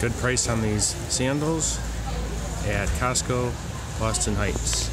Good price on these sandals at Costco, Boston Heights.